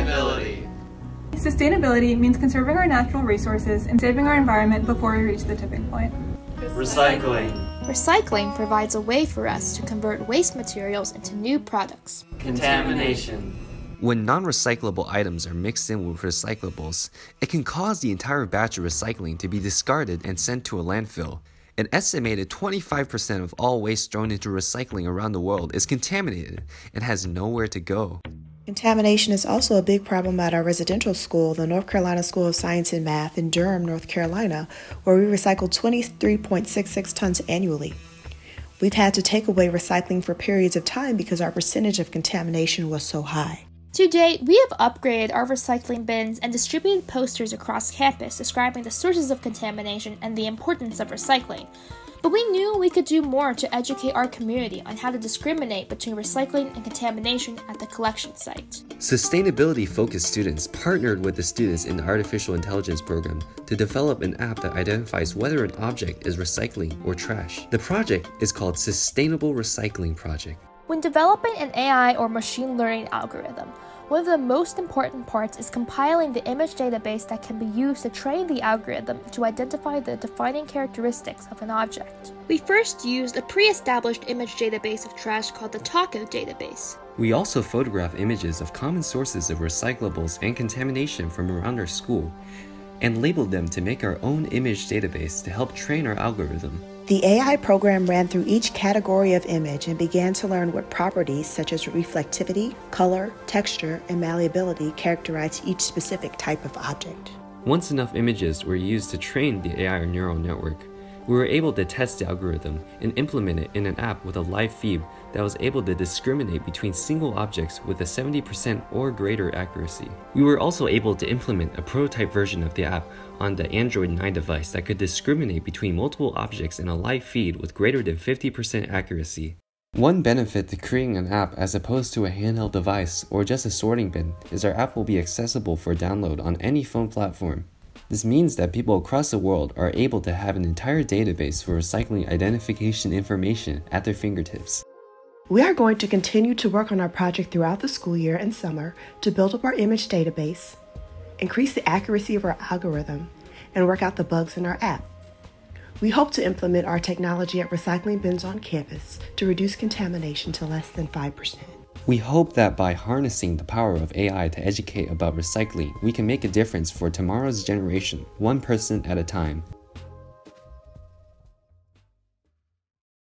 Sustainability. Sustainability means conserving our natural resources and saving our environment before we reach the tipping point. Recycling. Recycling provides a way for us to convert waste materials into new products. Contamination. When non recyclable items are mixed in with recyclables, it can cause the entire batch of recycling to be discarded and sent to a landfill. An estimated 25% of all waste thrown into recycling around the world is contaminated and has nowhere to go. Contamination is also a big problem at our residential school, the North Carolina School of Science and Math in Durham, North Carolina, where we recycle 23.66 tons annually. We've had to take away recycling for periods of time because our percentage of contamination was so high. To date, we have upgraded our recycling bins and distributed posters across campus describing the sources of contamination and the importance of recycling. But we knew we could do more to educate our community on how to discriminate between recycling and contamination at the collection site. Sustainability focused students partnered with the students in the Artificial Intelligence program to develop an app that identifies whether an object is recycling or trash. The project is called Sustainable Recycling Project. When developing an AI or machine learning algorithm, one of the most important parts is compiling the image database that can be used to train the algorithm to identify the defining characteristics of an object. We first used a pre established image database of trash called the Taco database. We also photograph images of common sources of recyclables and contamination from around our school and labeled them to make our own image database to help train our algorithm. The AI program ran through each category of image and began to learn what properties such as reflectivity, color, texture, and malleability characterize each specific type of object. Once enough images were used to train the AI neural network, we were able to test the algorithm and implement it in an app with a live feed that was able to discriminate between single objects with a 70% or greater accuracy. We were also able to implement a prototype version of the app on the Android 9 device that could discriminate between multiple objects in a live feed with greater than 50% accuracy. One benefit to creating an app as opposed to a handheld device or just a sorting bin is our app will be accessible for download on any phone platform. This means that people across the world are able to have an entire database for recycling identification information at their fingertips. We are going to continue to work on our project throughout the school year and summer to build up our image database, increase the accuracy of our algorithm, and work out the bugs in our app. We hope to implement our technology at recycling bins on campus to reduce contamination to less than 5%. We hope that by harnessing the power of AI to educate about recycling, we can make a difference for tomorrow's generation, one person at a time.